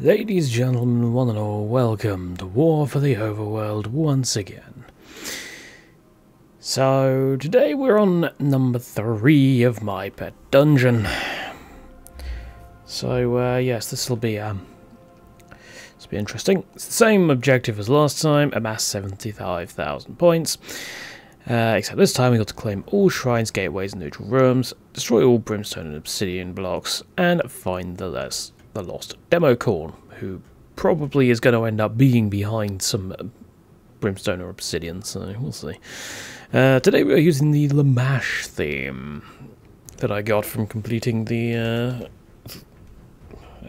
Ladies, and gentlemen, one and all, welcome to War for the Overworld once again. So, today we're on number three of my pet dungeon. So, uh, yes, this will be, um, this will be interesting. It's the same objective as last time, amass 75,000 points. Uh, except this time we got to claim all shrines, gateways, and neutral rooms, destroy all brimstone and obsidian blocks, and find the less the lost Democorn, who probably is going to end up being behind some uh, brimstone or obsidian, so we'll see. Uh, today we're using the Lamash theme that I got from completing the, uh,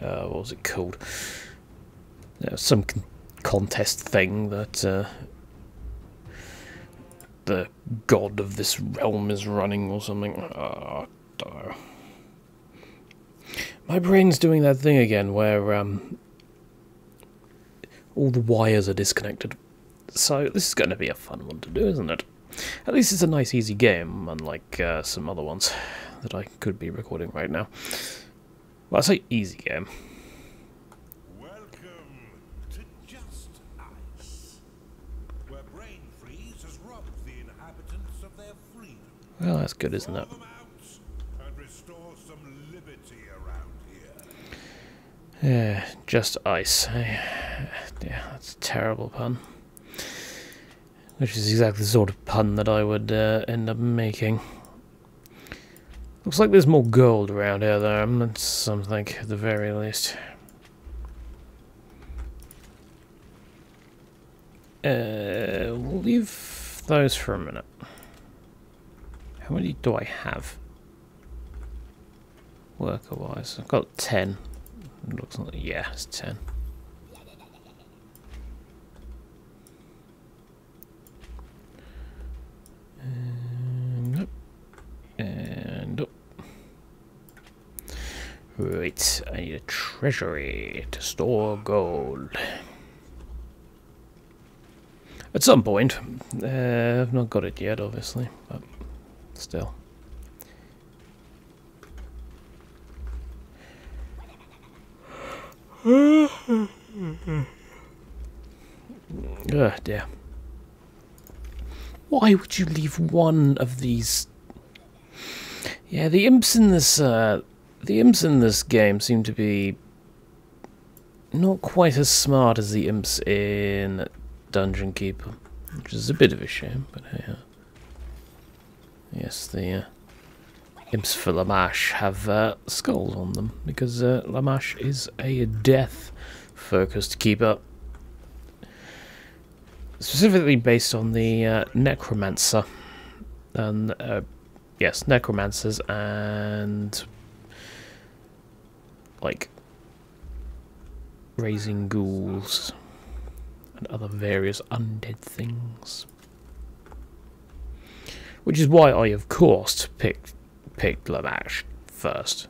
uh, what was it called? some con contest thing that uh, the god of this realm is running or something. Uh, My brain's doing that thing again where um, all the wires are disconnected. So this is going to be a fun one to do, isn't it? At least it's a nice easy game, unlike uh, some other ones that I could be recording right now. Well, I say easy game. Well, that's good, isn't it? Yeah, just ice. Yeah, that's a terrible pun. Which is exactly the sort of pun that I would uh, end up making. Looks like there's more gold around here, though. That's something, at the very least. Uh, we'll leave those for a minute. How many do I have? Worker-wise, I've got 10. Looks like, yeah, it's 10. And up. And up. Right, I need a treasury to store gold. At some point. Uh, I've not got it yet, obviously, but still. Oh dear. Why would you leave one of these? Yeah, the imps in this uh, the imps in this game seem to be not quite as smart as the imps in Dungeon Keeper, which is a bit of a shame. But uh, yes, the uh, imps for Lamash have uh, skulls on them because uh, Lamash is a death-focused keeper, specifically based on the uh, Necromancer, and uh, yes, Necromancers and like raising ghouls and other various undead things. Which is why I, of course, picked picked Lamash first.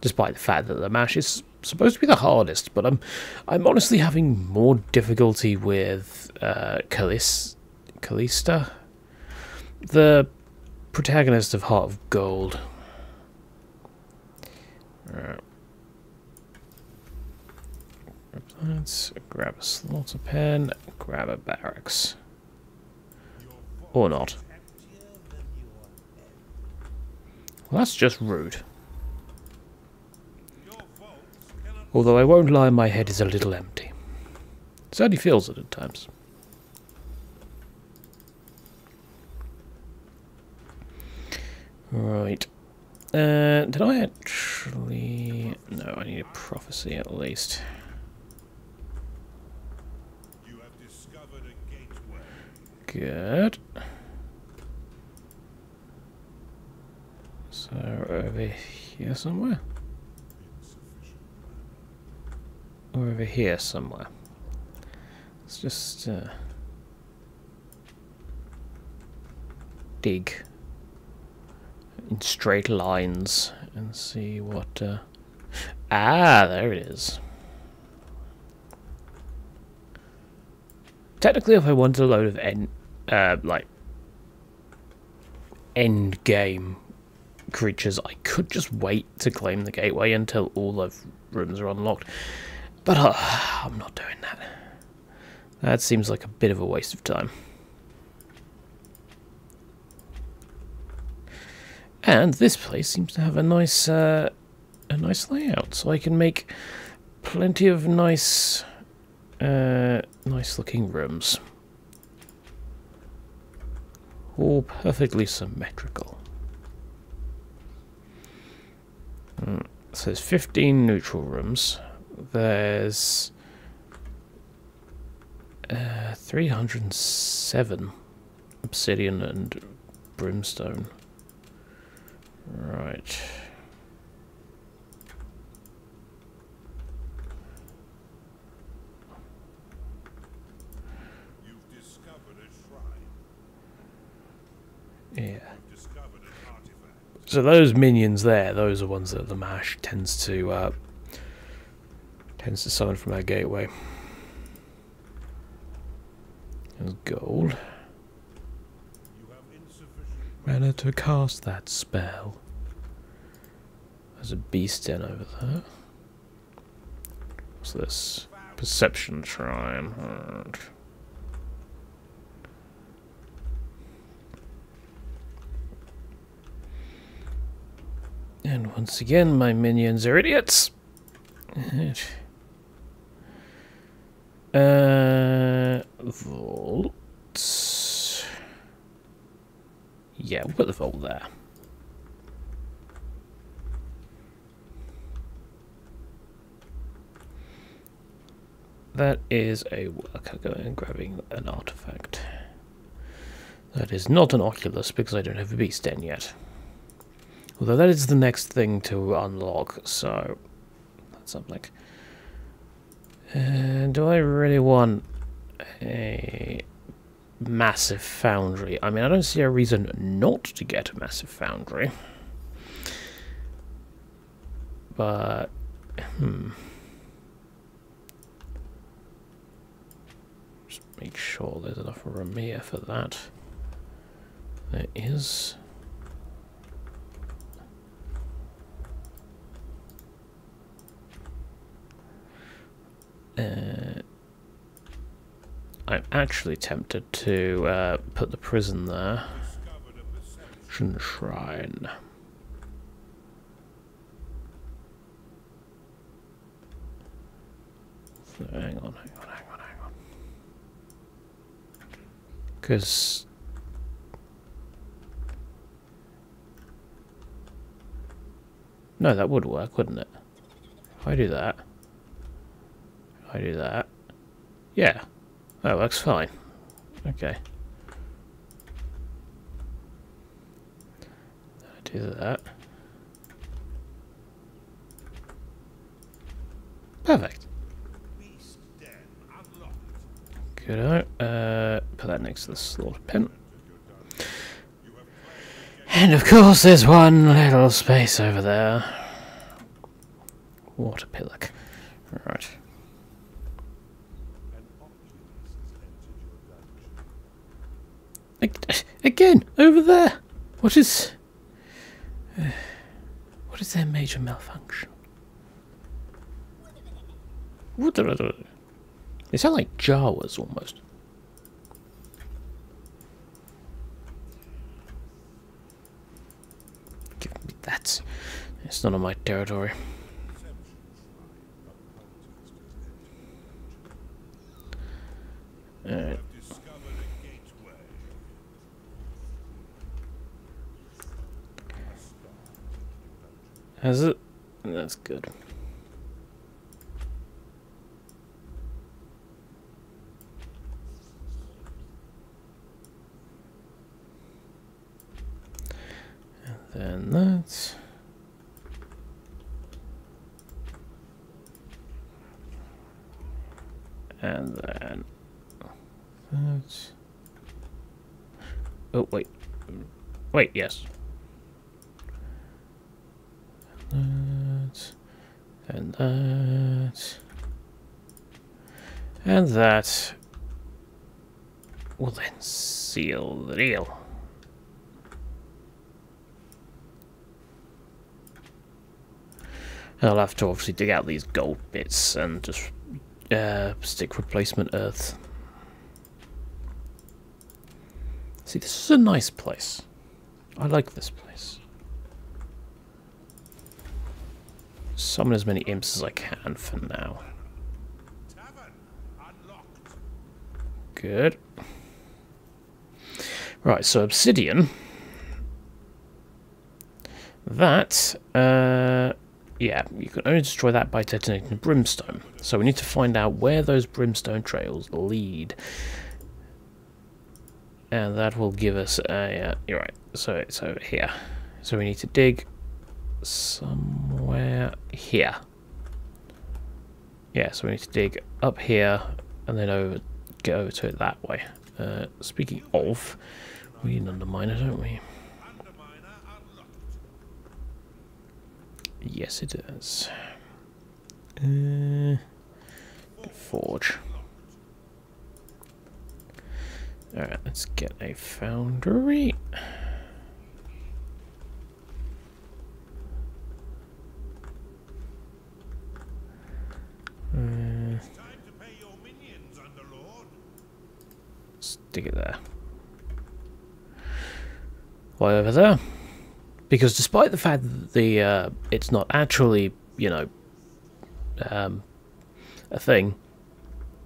Despite the fact that Lamash is supposed to be the hardest, but I'm I'm honestly having more difficulty with uh, Callis Callista, the protagonist of Heart of Gold. Let's grab a slaughter pen, grab a barracks. Or not. Well, that's just rude. Although I won't lie, my head is a little empty. Certainly feels it at times. Right. Uh, did I actually... No, I need a prophecy at least. Good. So over here somewhere? Or over here somewhere? Let's just uh, dig in straight lines and see what... Uh, ah, there it is. Technically, if I wanted a load of end, uh, like end game creatures, I could just wait to claim the gateway until all the rooms are unlocked. But uh, I'm not doing that. That seems like a bit of a waste of time. And this place seems to have a nice, uh, a nice layout, so I can make plenty of nice, uh, nice looking rooms. All perfectly symmetrical. Mm. So there's 15 neutral rooms. There's uh, 307 obsidian and brimstone. Right. Yeah. So those minions there, those are ones that Lamash tends to uh, tends to summon from our gateway. There's gold. Mana to cast that spell. There's a beast den over there. What's this? Perception shrine. And once again, my minions are idiots. Uh, vault. Yeah, we'll put the vault there. That is a worker going and grabbing an artifact. That is not an Oculus because I don't have a beast den yet. Although that is the next thing to unlock, so that's something. Uh, do I really want a massive foundry? I mean, I don't see a reason not to get a massive foundry. But, hmm. Just make sure there's enough room here for that. There is. Uh, I'm actually tempted to uh, put the prison there. Shrine. So hang on, hang on, hang on, hang on. Because No, that would work, wouldn't it? If I do that. I do that. Yeah, that works fine. Okay. I do that. Perfect. Good. Uh, put that next to the slaughter pen. And of course, there's one little space over there. Water pillock. Right. Again, over there. What is... Uh, what is their major malfunction? They sound like Jawas almost. Give me that. It's none of my territory. Alright. Has it? That's good. And then that. And then that. Oh, wait. Wait, yes. that, and that, and that will then seal the deal. I'll have to obviously dig out these gold bits and just uh, stick replacement earth. See, this is a nice place. I like this place. Summon as many imps as I can for now. Good. Right, so obsidian. That, uh, yeah, you can only destroy that by detonating brimstone. So we need to find out where those brimstone trails lead. And that will give us a, uh, you're right, so it's over here. So we need to dig somewhere here. Yeah, so we need to dig up here and then over, get over to it that way. Uh, speaking of, we need an underminer, don't we? Yes, it is. Uh, forge. Alright, let's get a foundry. Uh, stick it there. Why over there? Because despite the fact that the uh, it's not actually, you know, um, a thing,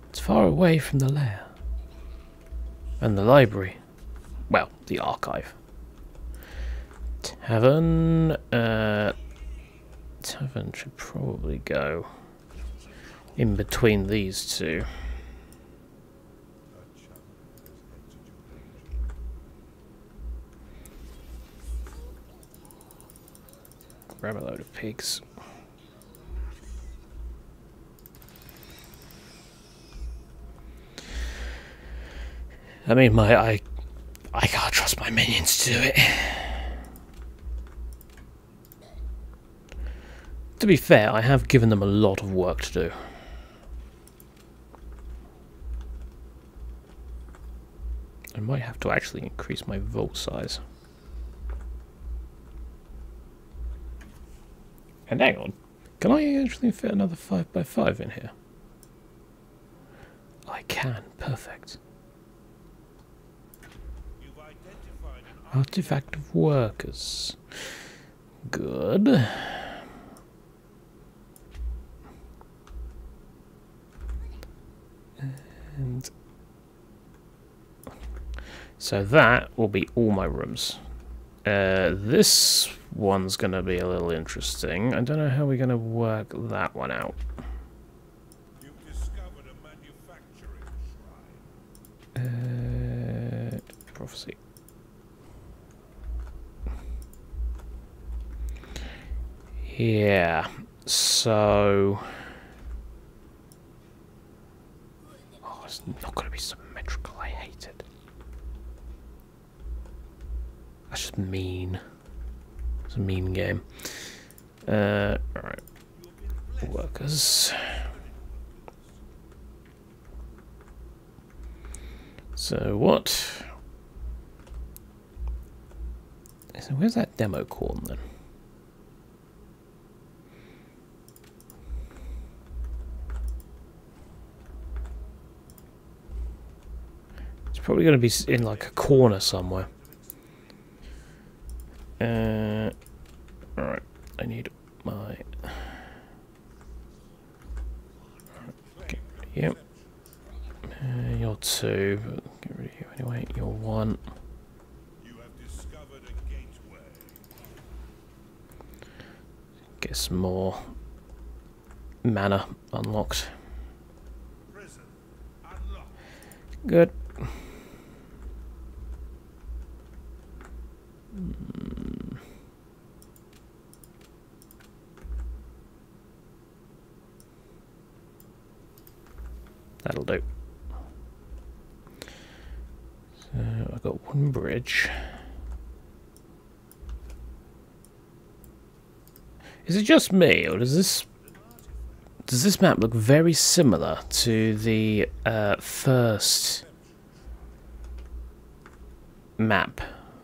it's far away from the lair. And the library. Well, the archive. Tavern, uh, tavern should probably go in between these two. Grab a load of pigs. I mean, my I, I can't trust my minions to do it. To be fair, I have given them a lot of work to do. Might have to actually increase my vault size. And hang on, can I actually fit another 5x5 in here? I can, perfect. Artifact of workers. Good. And so that will be all my rooms. Uh, this one's going to be a little interesting. I don't know how we're going to work that one out. Uh, prophecy. Yeah, so... Oh, it's not going to be symmetrical, I hate it. That's just mean. It's a mean game. Uh, alright. Workers. So what? So where's that demo corn then? It's probably going to be in like a corner somewhere. Uh, Alright, I need my... Get rid you. Uh, you're two, but get rid of you anyway. You're one. Get some more mana unlocked. Good. That'll do. So I've got one bridge. Is it just me, or does this does this map look very similar to the uh, first map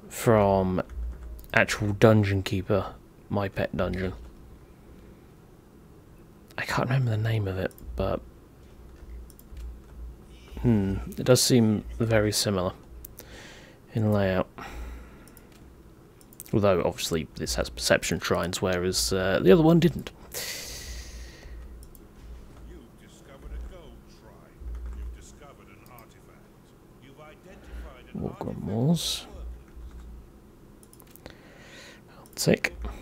from actual Dungeon Keeper, My Pet Dungeon? I can't remember the name of it, but Hmm, it does seem very similar in layout. Although, obviously, this has perception shrines, whereas uh, the other one didn't. You've discovered a gold shrine. You've discovered an artifact. You've identified an More artifact grimoires. I'll take. blessed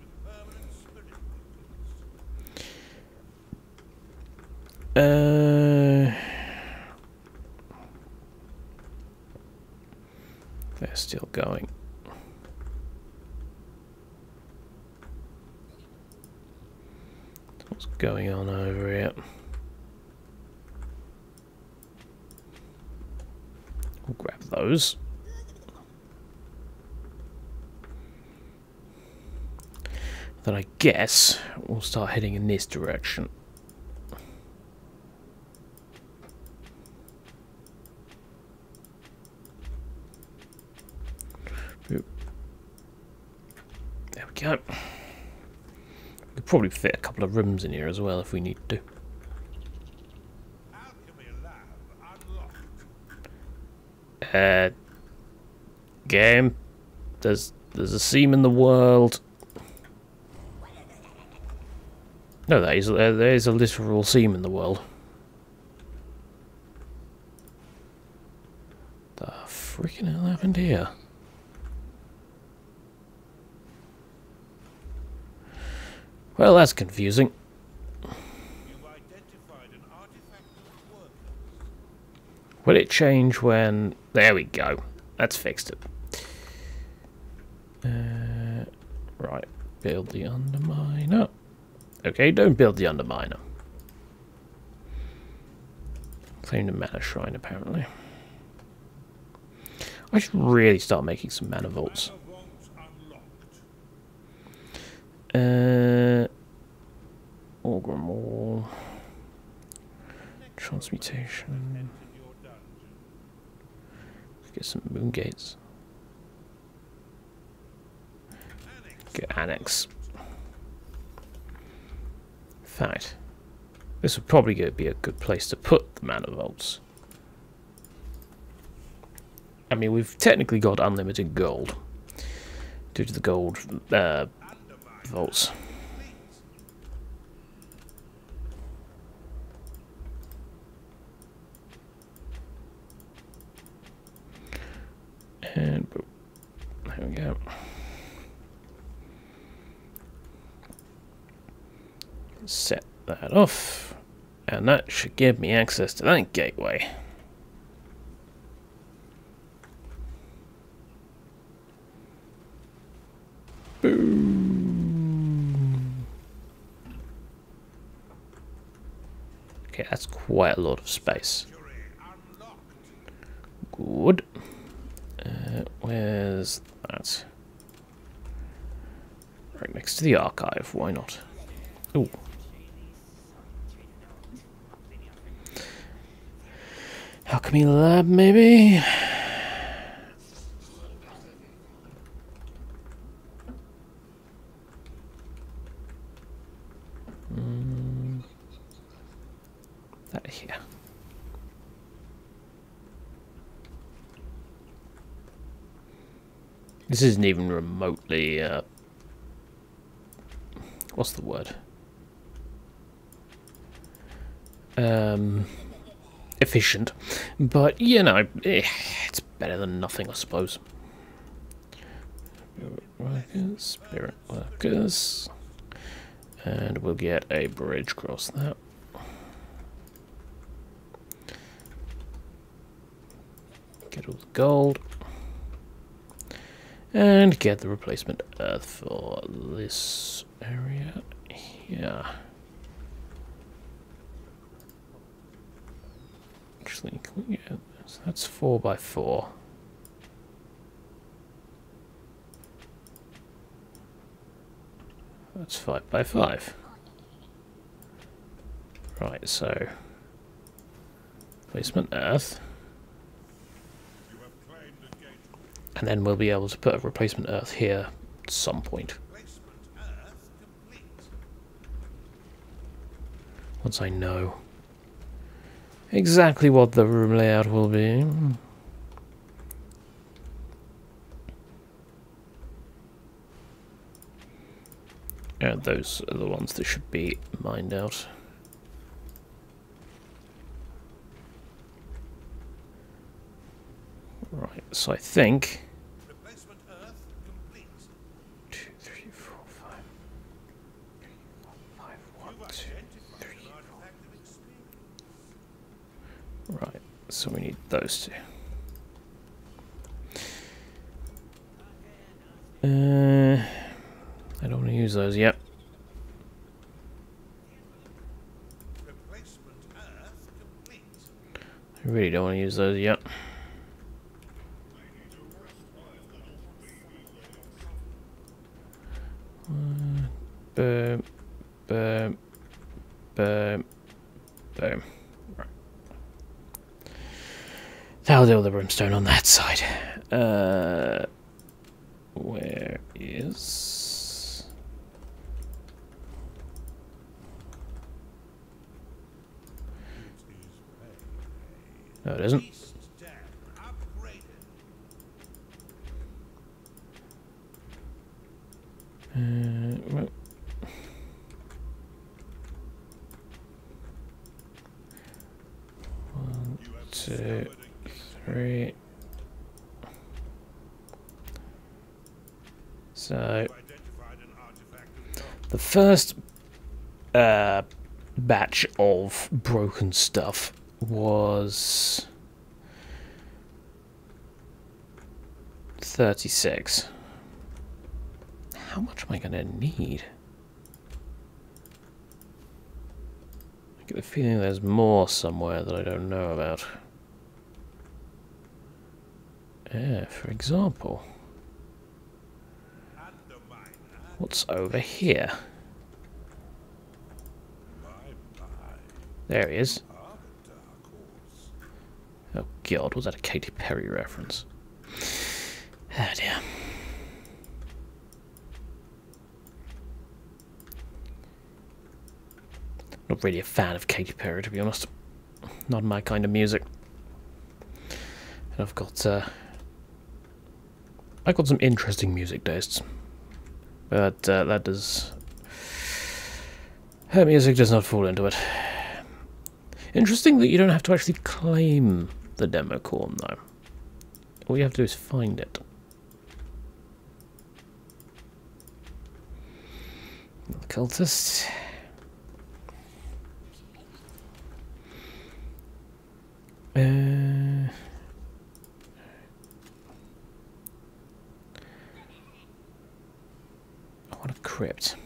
with permanent spirit weapons. Uh, they're still going. What's going on over here? We'll grab those. Then I guess we'll start heading in this direction. Go. We could probably fit a couple of rooms in here as well if we need to. Uh, game. There's there's a seam in the world. No, there is uh, there is a literal seam in the world. The freaking hell happened here? Well, that's confusing. Will it change when... There we go. That's fixed it. Uh, right. Build the underminer. Okay, don't build the underminer. Claim the mana shrine, apparently. I should really start making some mana vaults. Uh, Orgrimmar. Transmutation. Get some moon gates. Get annex. In fact, this would probably be a good place to put the mana vaults. I mean, we've technically got unlimited gold due to the gold uh, vaults. And boom. There we go. Set that off. And that should give me access to that gateway. Boom. Okay, that's quite a lot of space. Good. Where's that? Right next to the archive, why not? Ooh. Alchemy lab, maybe? Mm. That here. This isn't even remotely, uh, what's the word? Um, efficient, but you know, eh, it's better than nothing, I suppose. Spirit workers, spirit workers, and we'll get a bridge across that. Get all the gold. And get the replacement earth for this area here. Actually, can we get this? That's four by four. That's five by five. Right, so placement earth. You have claimed a gateway. And then we'll be able to put a replacement earth here at some point. Once I know exactly what the room layout will be. And those are the ones that should be mined out. Right, so I think Replacement Earth complete. two, three, four, five, five, one, You've two. identified an artifact of experience. Right, so we need those two. Uh, I don't want to use those yet. I really don't want to use those yet. Uh, Boom, boom, boom, boom. Right. That'll deal the brimstone on that side. Uh, where is? No, it isn't. East Dam upgraded. Uh, well. One, You have two, discovered a three. So identified an artifact of gold. the first uh, batch of broken stuff was thirty-six. How much am I going to need? I get the feeling there's more somewhere that I don't know about. Yeah, for example, what's over here? My, my. There he is. Oh god, was that a Katy Perry reference? Oh dear. Not really a fan of Katy Perry, to be honest. Not my kind of music. And I've got, uh, I've got some interesting music tastes, but uh, that does. Her music does not fall into it. Interesting that you don't have to actually claim the demo corn, though. All you have to do is find it. Cultist. Uh, I a crypt.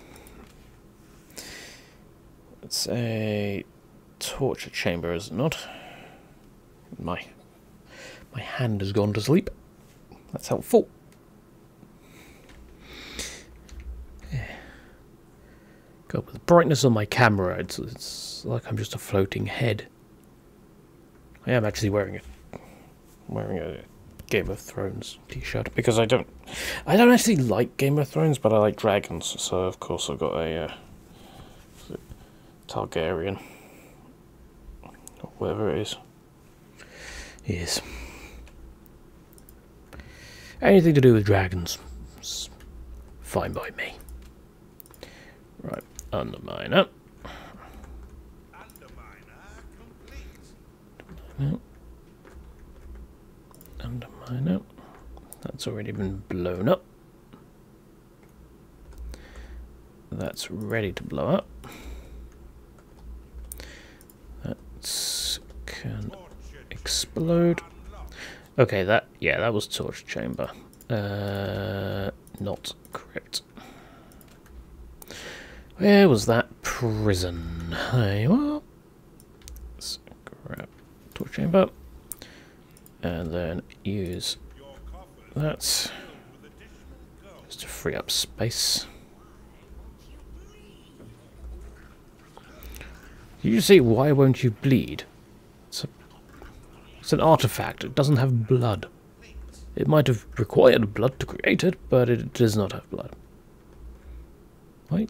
It's a torture chamber, is it not? My my hand has gone to sleep. That's helpful. God, with the brightness on my camera, it's, it's like I'm just a floating head. I am actually wearing a wearing a Game of Thrones t-shirt because I don't I don't actually like Game of Thrones, but I like dragons, so of course I've got a uh, Targaryen whatever it is. Yes. Anything to do with dragons, is fine by me. Right, underminer. Underminer. Underminer. That's already been blown up. That's ready to blow up. Can explode. Okay, that yeah, that was torture chamber. Uh, not crypt. Where was that prison? There you are. Let's grab torture chamber, and then use that just to free up space. You see, why won't you bleed? It's, a, it's an artifact. It doesn't have blood. It might have required blood to create it, but it does not have blood. Why?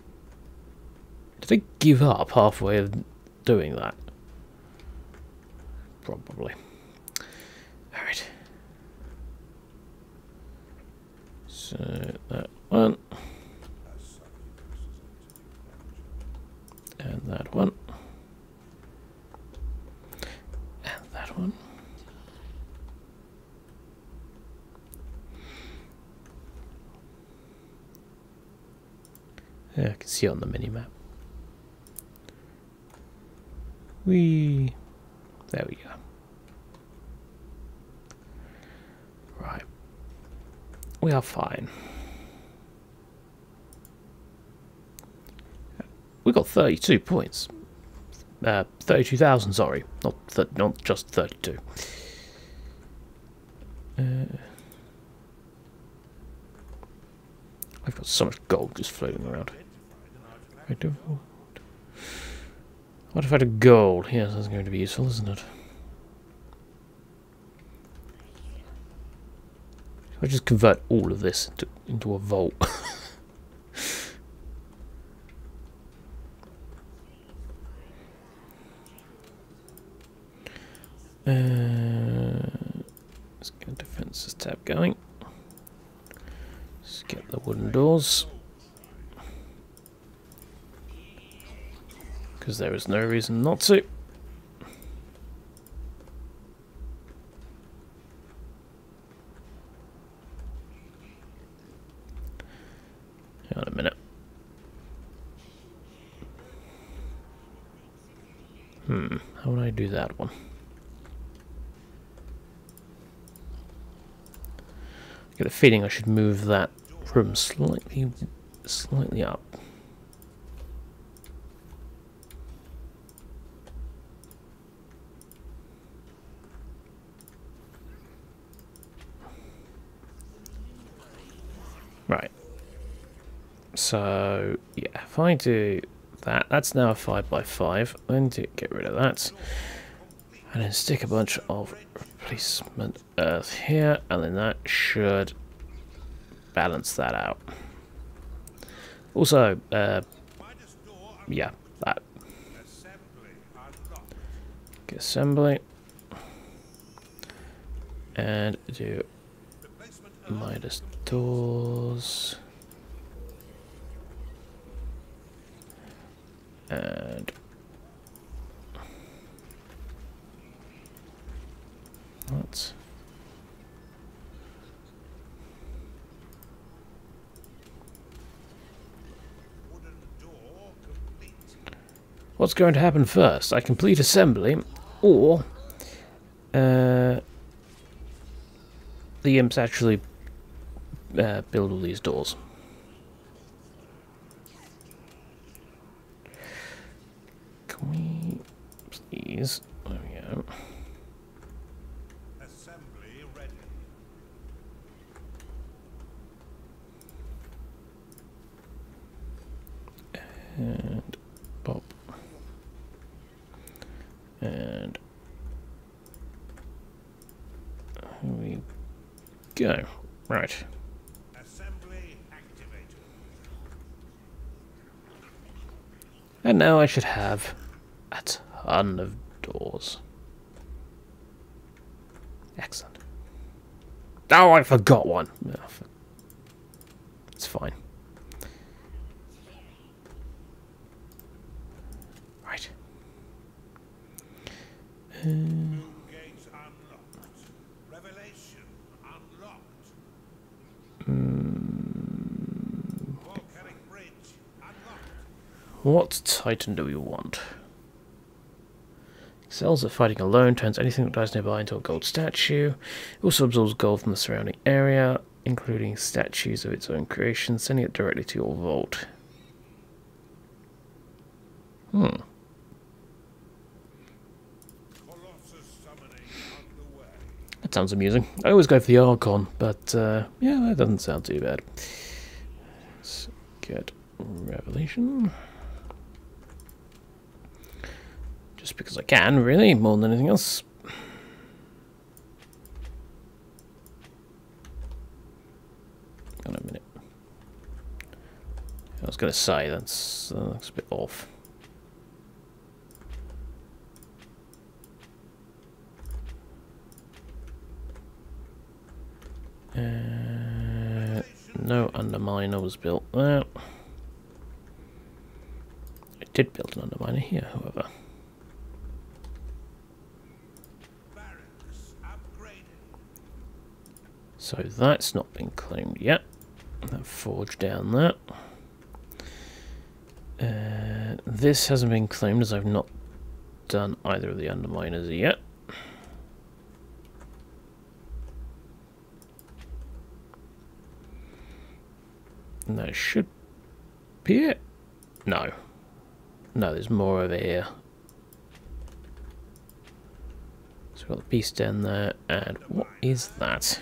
Did they give up halfway of doing that? probably. Alright. So that one. And that one. And one. Yeah, I can see it on the mini map. We there we go. Right. We are fine. We got 32 points. Uh, 32,000, sorry. Not not just 32. Uh, I've got so much gold just floating around. I do. What if I had a gold? Yes, that's going to be useful, isn't it? I just convert all of this into, into a vault. uh, let's get defenses tab going. Let's get the wooden doors. Because there is no reason not to. Hang on a minute. Hmm, how would I do that one? I get a feeling I should move that room slightly, slightly up. Right. So, yeah, if I do that, that's now a 5 by 5 Then to get rid of that. And then stick a bunch of replacement earth here, and then that should balance that out. Also, uh, yeah, that. Get assembly. And do minus doors. And what? What's going to happen first? I complete assembly, or uh, the imps actually uh, build all these doors. Can we please? There we go. Assembly ready. And pop. And here we go. Right. And now I should have a ton of doors. Excellent. Oh, I forgot one. It's fine. Right. Uh, Unlocked. What Titan do we want? Excels at fighting alone, turns anything that dies nearby into a gold statue. It also absorbs gold from the surrounding area, including statues of its own creation, sending it directly to your vault. Hmm. Sounds amusing. I always go for the Archon, but uh, yeah, that doesn't sound too bad. Let's get Revelation. Just because I can, really, more than anything else. Hold on a minute. I was going to say, that's, that's a bit off. no underminer was built there. I did build an underminer here, however. So that's not been claimed yet. That forge down there. Uh, this hasn't been claimed as I've not done either of the underminers yet. And that should be it. No. No, there's more over here. So we've got the beast down there, and what is that?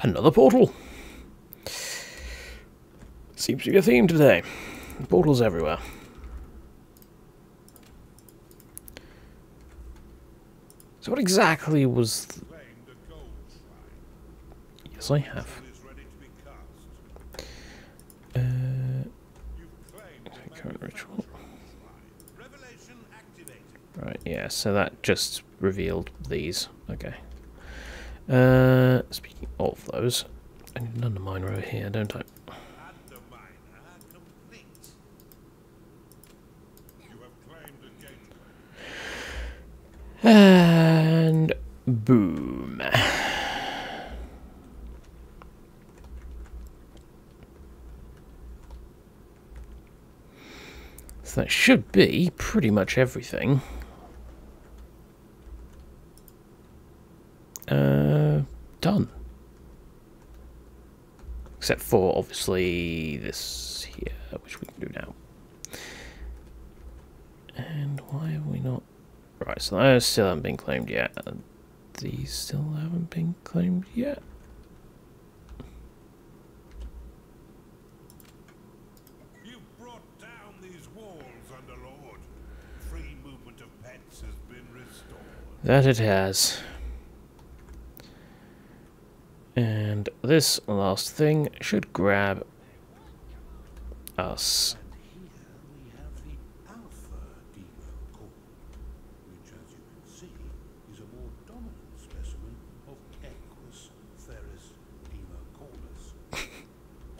Another portal. Seems to be a theme today. Portals everywhere. So what exactly was... Yes, I have. It is ready to be cast. Uh, You've claimed a current ritual. shrine. Revelation activated. Right, yeah, so that just revealed these. Okay. Uh, speaking of those, I need an underminer over here, don't I? And boom. So that should be pretty much everything. Uh, done. Except for obviously this here, which we can do now. And why have we not Right, so those still haven't been claimed yet. These still haven't been claimed yet. That it down these walls, Underlord. Free movement of pets has been restored. That it has. And this last thing should grab us. And here we have the Alpha Demo Core, which, as you can see, is a more dominant specimen of Equus ferus democornus.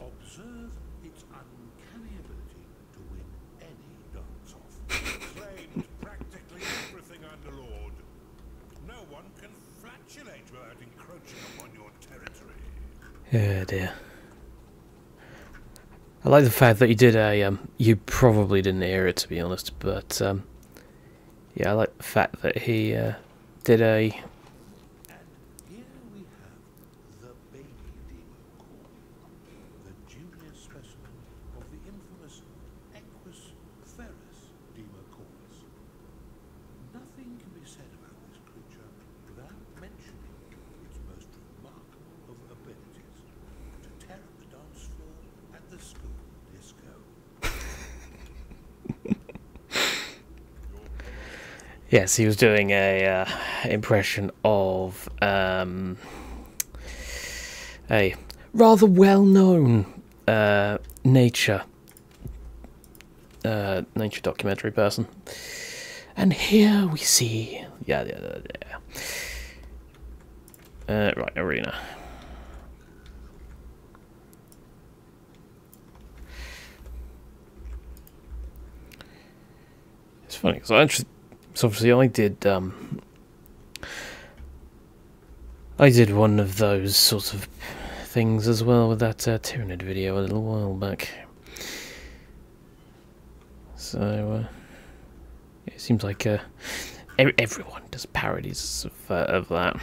Observe its uncanny ability to win any dance-off. Claimed practically everything, Underlord. No one can flatulate without encroaching upon your territory. Oh dear. I like the fact that you did a, um, you probably didn't hear it to be honest, but, um, yeah, I like the fact that he, uh, did a, And here we have the baby democorn, the junior specimen of the infamous Equus ferus democornus. Nothing can be said about this creature without mentioning its most remarkable of abilities to tear up the dance floor at the school disco. Yes, he was doing a uh, impression of um, a rather well-known uh, nature uh, nature documentary person, and here we see yeah yeah yeah. Uh, right, arena. It's funny because I actually so obviously I did um I did one of those sort of things as well with that uh, Tyranid video a little while back. So uh, it seems like uh, ev- everyone does parodies of, uh, of that.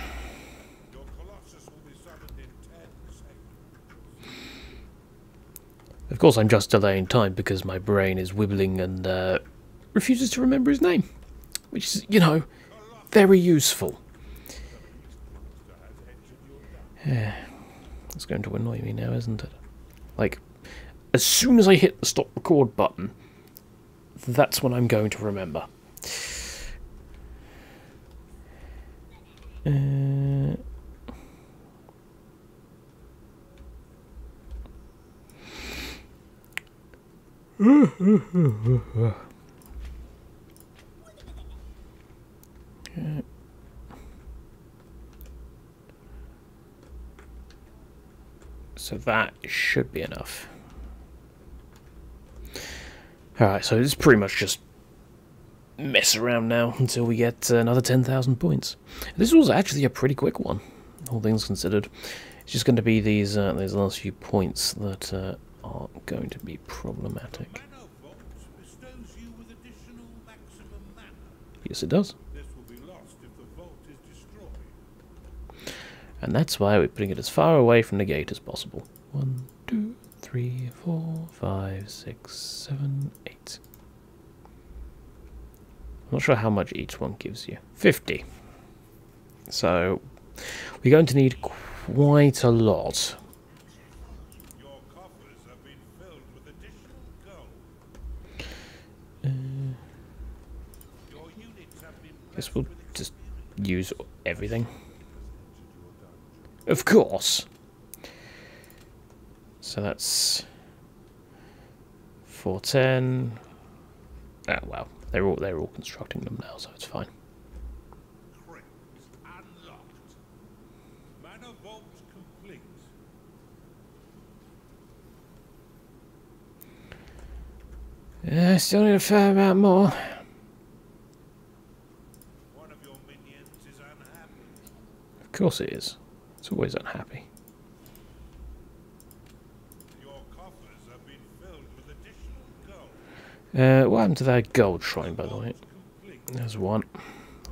Of course, I'm just delaying time because my brain is wibbling and uh, refuses to remember his name, which is, you know, very useful. Yeah, it's going to annoy me now, isn't it? Like, as soon as I hit the stop record button, that's when I'm going to remember. Uh, So that should be enough. Alright, so it's pretty much just mess around now until we get uh, another 10,000 points. This was actually a pretty quick one, all things considered. It's just going to be these uh, these last few points that uh, are going to be problematic. Mana Vault bestows you with additional maximum mana. Yes, it does. This will be lost if the vault is destroyed. And that's why we're putting it as far away from the gate as possible. One, two, three, four, five, six, seven, eight. I'm not sure how much each one gives you. 50. So, we're going to need quite a lot. Your coffers have been filled with additional gold. Uh, Your units have been guess we'll just use everything. Of course. So that's 410. Ah, well, they're all they're all constructing them now, so it's fine. Yeah, still need a fair amount more. Of. Of course it is. It's always unhappy. Your coffers have been filled with additional gold. Uh, what happened to that gold shrine, by the way? There's one.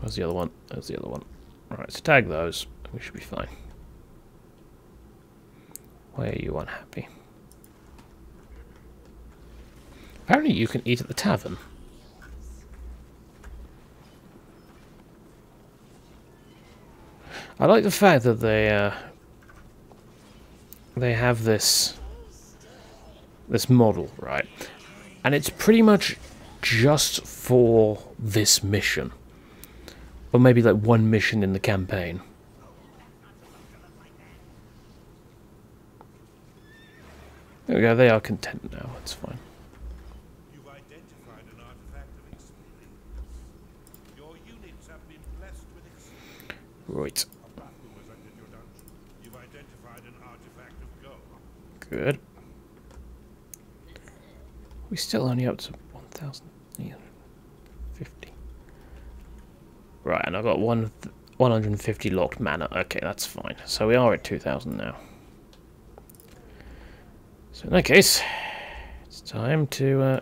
Where's the other one? There's the other one. Right, so tag those. We should be fine. Why are you unhappy? Apparently you can eat at the tavern. I like the fact that they uh, they have this this model, right? And it's pretty much just for this mission. Or maybe like one mission in the campaign. There we go, they are content now, it's fine. You've identified an artifact of experience. Your units have been blessed with experience. Right, A battle was entered your dungeon. You've identified an artifact of gold. Good. We still only up to 1,350. Right, and I've got one, 150 locked mana. Okay, that's fine. So we are at 2,000 now. So in that case, it's time to uh,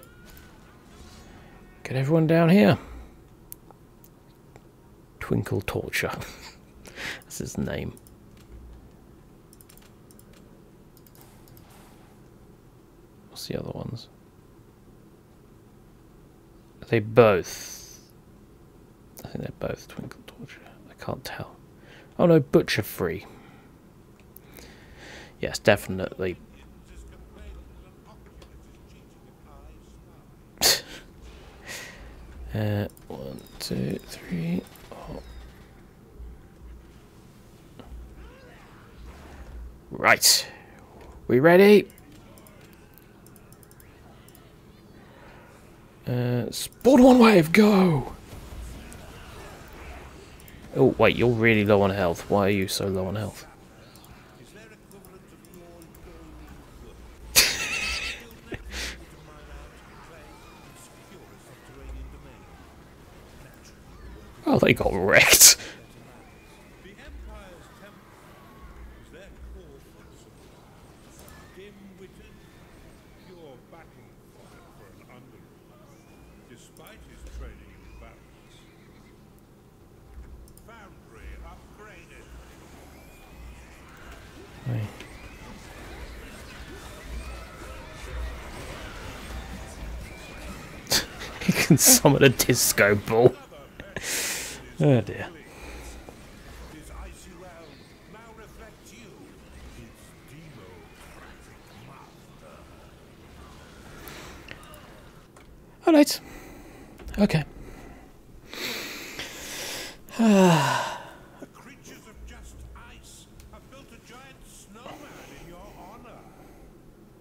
get everyone down here. Twinkle Torture. That's his name. The other ones? Are they both? I think they're both Twinkle Torture. I can't tell. Oh no, Butcher Free. Yes, definitely. Uh, one, two, three. Oh. Right. We ready? Uh, spawn one wave, go! Oh, wait, you're really low on health. Why are you so low on health? oh, they got of your gold worth? Still not able to mine out and claim and secure a subterranean domain. Naturally, the work Oh, they got wrecked. The Empire's temple is their core principle. Dim-witted, pure battle fodder for an underlord, despite his training in battles. Foundry upgraded. Right. he can summon a disco ball. Oh dear. His icy realm now reflects you, its democratic master. Alright. Okay. The creatures of just ice have built a giant snowman in your honor.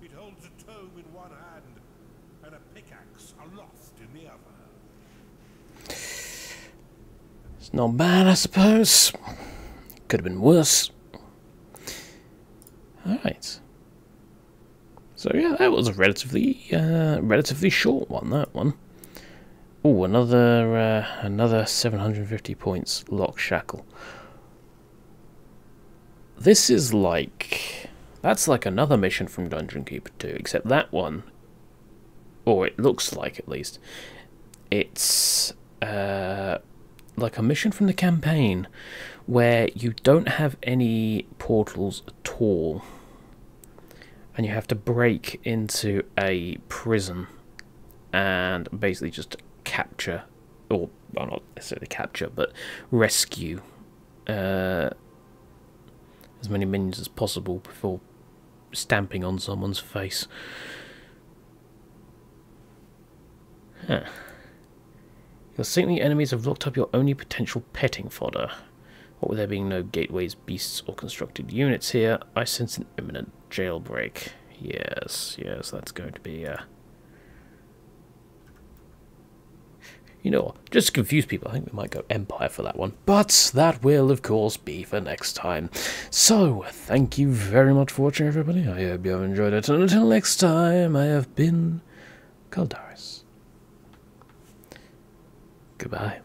It holds a tome in one hand and a pickaxe aloft in the other. It's not bad, I suppose. Could have been worse. Alright. So yeah, that was a relatively uh, relatively short one. That one. Oh, another uh, another 750 points. Lock shackle. This is like that's like another mission from Dungeon Keeper 2, except that one, or it looks like at least, it's uh, like a mission from the campaign where you don't have any portals at all and you have to break into a prison and basically just capture, or well, not necessarily capture, but rescue uh, as many minions as possible before stamping on someone's face. Huh. Think the enemies have locked up your only potential petting fodder. What with there being no gateways, beasts, or constructed units here, I sense an imminent jailbreak. Yes, yes, that's going to be, uh... You know, just to confuse people, I think we might go Empire for that one. But that will, of course, be for next time. So, thank you very much for watching, everybody. I hope you have enjoyed it. And until next time, I have been Caldaris. Goodbye.